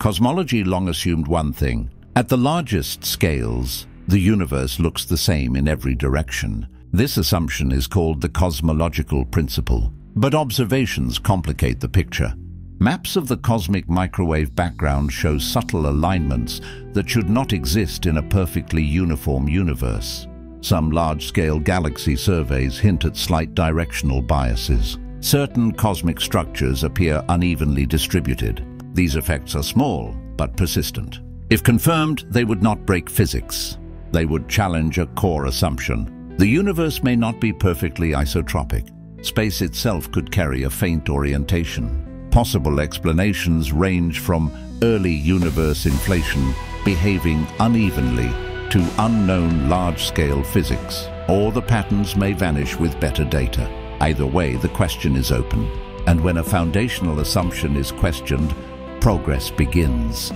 Cosmology long assumed one thing. At the largest scales, the universe looks the same in every direction. This assumption is called the cosmological principle. But observations complicate the picture. Maps of the cosmic microwave background show subtle alignments that should not exist in a perfectly uniform universe. Some large-scale galaxy surveys hint at slight directional biases. Certain cosmic structures appear unevenly distributed. These effects are small, but persistent. If confirmed, they would not break physics. They would challenge a core assumption. The universe may not be perfectly isotropic. Space itself could carry a faint orientation. Possible explanations range from early universe inflation behaving unevenly to unknown large-scale physics, or the patterns may vanish with better data. Either way, the question is open, and when a foundational assumption is questioned, progress begins.